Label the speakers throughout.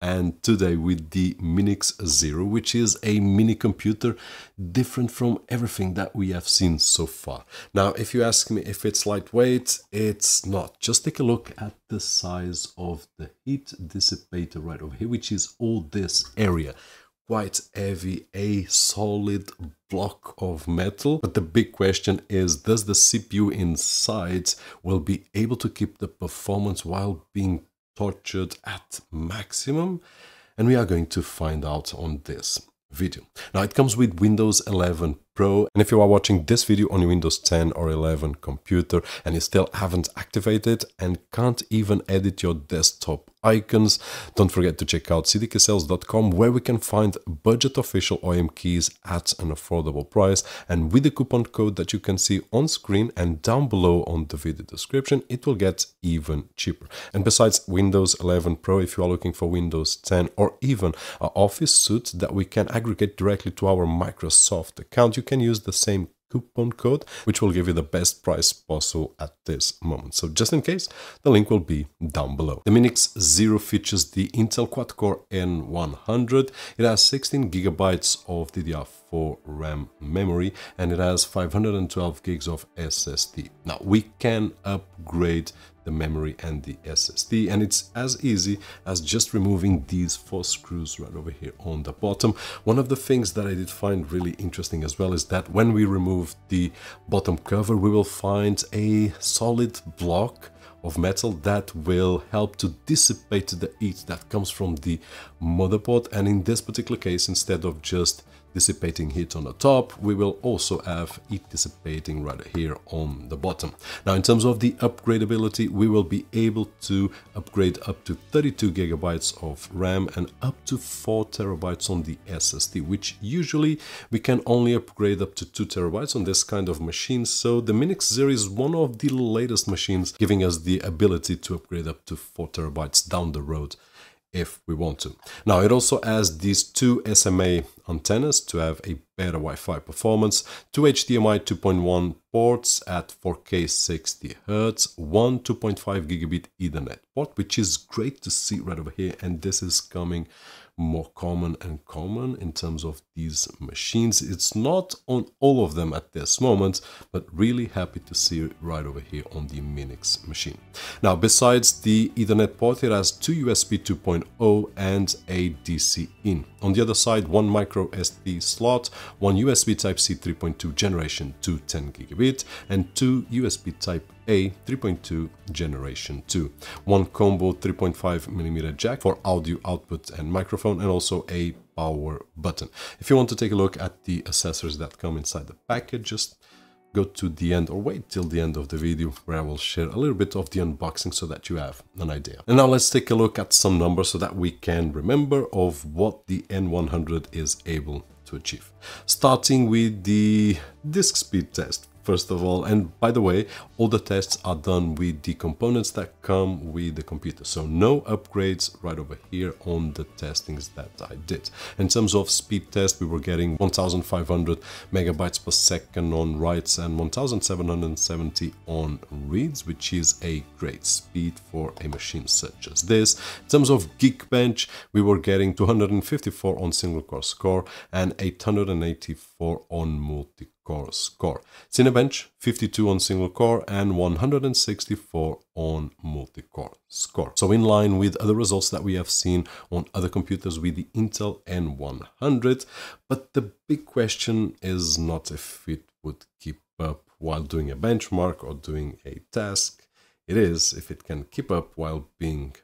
Speaker 1: and today with the Minix Zero, which is a mini computer different from everything that we have seen so far. Now, if you ask me if it's lightweight, it's not. Just take a look at the size of the heat dissipator right over here, which is all this area. Quite heavy, a solid block of metal. But the big question is, does the CPU inside will be able to keep the performance while being tortured at maximum? And we are going to find out on this video. Now it comes with Windows 11 Pro and if you are watching this video on your Windows 10 or 11 computer and you still haven't activated and can't even edit your desktop icons, don't forget to check out cdkeysales.com where we can find budget official OEM keys at an affordable price and with the coupon code that you can see on screen and down below on the video description, it will get even cheaper. And besides Windows 11 Pro, if you are looking for Windows 10 or even an Office suite that we can aggregate directly to our Microsoft account, you can use the same coupon code, which will give you the best price possible at this moment. So just in case, the link will be down below. The Minix Zero features the Intel quad-core N100. It has 16 gigabytes of DDR4 RAM memory and it has 512 gigs of SSD. Now we can upgrade the memory and the SSD and it's as easy as just removing these four screws right over here on the bottom. One of the things that I did find really interesting as well is that when we remove the bottom cover we will find a solid block of metal that will help to dissipate the heat that comes from the motherboard and in this particular case instead of just dissipating heat on the top, we will also have heat dissipating right here on the bottom. Now, in terms of the upgradability, we will be able to upgrade up to 32 gigabytes of RAM and up to 4 terabytes on the SSD, which usually we can only upgrade up to 2 terabytes on this kind of machine. So the Minix Zero is one of the latest machines giving us the ability to upgrade up to 4 terabytes down the road if we want to. Now it also has these two SMA antennas to have a better Wi-Fi performance, two HDMI 2.1 ports at 4K 60 Hz, one 2.5 gigabit Ethernet port, which is great to see right over here, and this is coming more common and common in terms of these machines. It's not on all of them at this moment, but really happy to see it right over here on the Minix machine. Now, besides the Ethernet port, it has two USB 2.0 and a DC in. On the other side, one micro SD slot, one USB Type-C 3.2 generation 2 10 gigabit, and two USB Type a 3.2 generation 2, one combo 3.5mm jack for audio output and microphone and also a power button. If you want to take a look at the accessories that come inside the package, just go to the end or wait till the end of the video where I will share a little bit of the unboxing so that you have an idea. And now let's take a look at some numbers so that we can remember of what the N100 is able to achieve. Starting with the disk speed test first of all. And by the way, all the tests are done with the components that come with the computer. So no upgrades right over here on the testings that I did. In terms of speed test, we were getting 1500 megabytes per second on writes and 1770 on reads, which is a great speed for a machine such as this. In terms of Geekbench, we were getting 254 on single core score and 884 on multi core score. Cinebench 52 on single core and 164 on multi-core score. So in line with other results that we have seen on other computers with the Intel N100, but the big question is not if it would keep up while doing a benchmark or doing a task. It is if it can keep up while being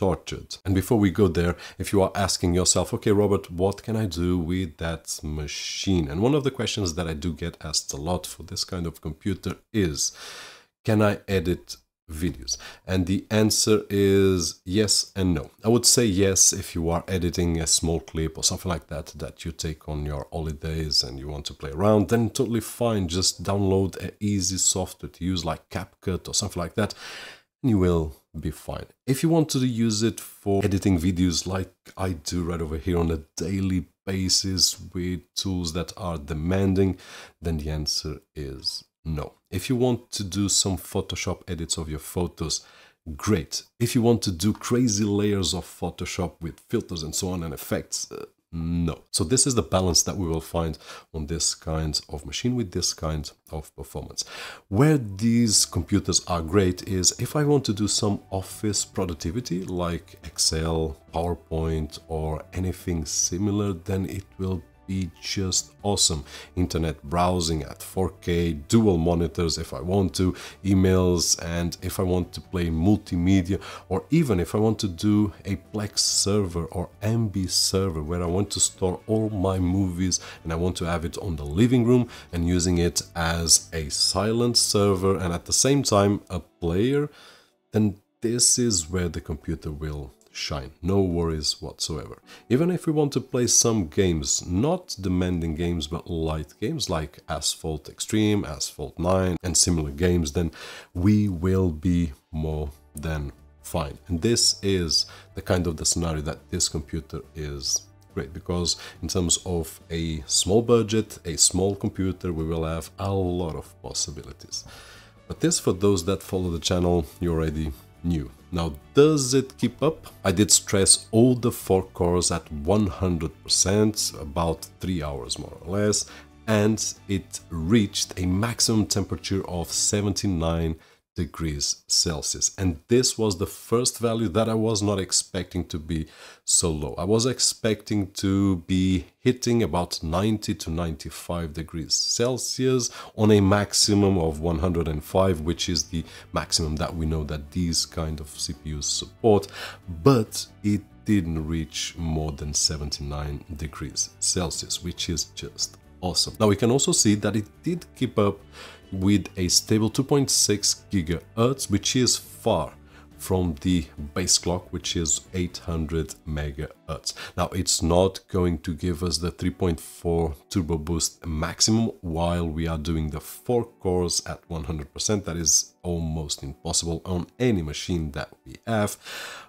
Speaker 1: tortured. And before we go there, if you are asking yourself, okay, Robert, what can I do with that machine? And one of the questions that I do get asked a lot for this kind of computer is, can I edit videos? And the answer is yes and no. I would say yes if you are editing a small clip or something like that that you take on your holidays and you want to play around, then totally fine. Just download an easy software to use like CapCut or something like that And you will be fine. If you want to use it for editing videos like I do right over here on a daily basis with tools that are demanding, then the answer is no. If you want to do some Photoshop edits of your photos, great. If you want to do crazy layers of Photoshop with filters and so on and effects, uh, no. So this is the balance that we will find on this kind of machine with this kind of performance. Where these computers are great is if I want to do some office productivity like Excel, PowerPoint or anything similar, then it will be just awesome. Internet browsing at 4K, dual monitors if I want to, emails, and if I want to play multimedia, or even if I want to do a Plex server or Emby server where I want to store all my movies and I want to have it on the living room and using it as a silent server and at the same time a player, then this is where the computer will shine, no worries whatsoever. Even if we want to play some games, not demanding games but light games like Asphalt Xtreme, Asphalt 9 and similar games, then we will be more than fine. And this is the kind of the scenario that this computer is great because in terms of a small budget, a small computer, we will have a lot of possibilities. But this for those that follow the channel, you already new. Now, does it keep up? I did stress all the four cores at 100%, about 3 hours more or less, and it reached a maximum temperature of 79 degrees Celsius. And this was the first value that I was not expecting to be so low. I was expecting to be hitting about 90 to 95 degrees Celsius on a maximum of 105, which is the maximum that we know that these kind of CPUs support, but it didn't reach more than 79 degrees Celsius, which is just awesome. Now we can also see that it did keep up with a stable 2.6 gigahertz, which is far from the base clock, which is 800 megahertz. Now, it's not going to give us the 3.4 turbo boost maximum while we are doing the four cores at 100%. That is almost impossible on any machine that we have.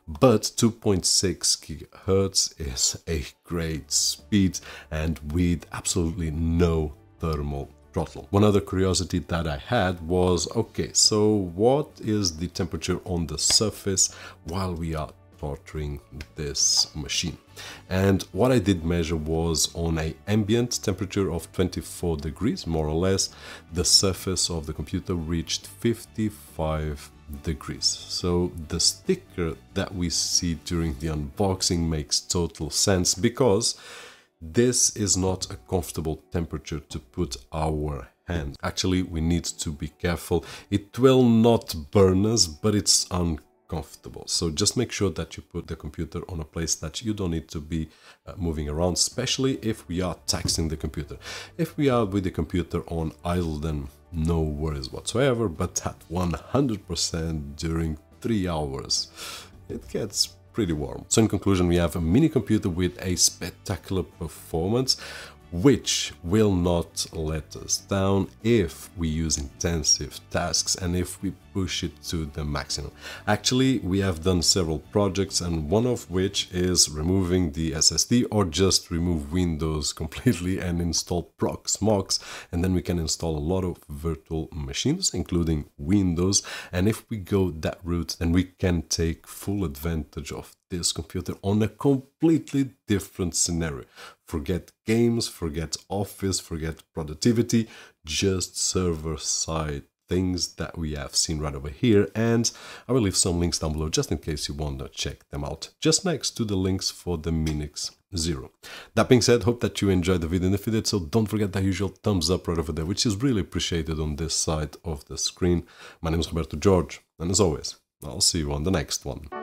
Speaker 1: But 2.6 gigahertz is a great speed and with absolutely no thermal throttle. One other curiosity that I had was, okay, so what is the temperature on the surface while we are torturing this machine? And what I did measure was on a ambient temperature of 24 degrees, more or less, the surface of the computer reached 55 degrees. So the sticker that we see during the unboxing makes total sense because this is not a comfortable temperature to put our hand. Actually, we need to be careful. It will not burn us, but it's uncomfortable. So just make sure that you put the computer on a place that you don't need to be uh, moving around, especially if we are taxing the computer. If we are with the computer on idle, then no worries whatsoever, but at 100% during three hours, it gets pretty warm. So in conclusion, we have a mini computer with a spectacular performance which will not let us down if we use intensive tasks and if we push it to the maximum. Actually, we have done several projects and one of which is removing the SSD or just remove Windows completely and install Proxmox and then we can install a lot of virtual machines including Windows and if we go that route then we can take full advantage of this computer on a completely different scenario. Forget games, forget office, forget productivity, just server side things that we have seen right over here and I will leave some links down below just in case you want to check them out just next to the links for the Minix Zero. That being said, hope that you enjoyed the video and if you did so don't forget the usual thumbs up right over there which is really appreciated on this side of the screen. My name is Roberto Jorge and as always I'll see you on the next one.